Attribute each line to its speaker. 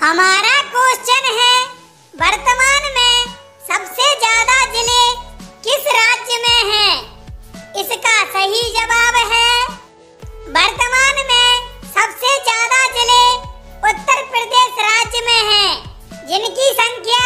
Speaker 1: हमारा क्वेश्चन है वर्तमान में सबसे ज़्यादा ज़िले किस राज्य में हैं? इसका सही जवाब है वर्तमान में सबसे ज़्यादा ज़िले उत्तर प्रदेश राज्य में हैं, जिनकी संख्या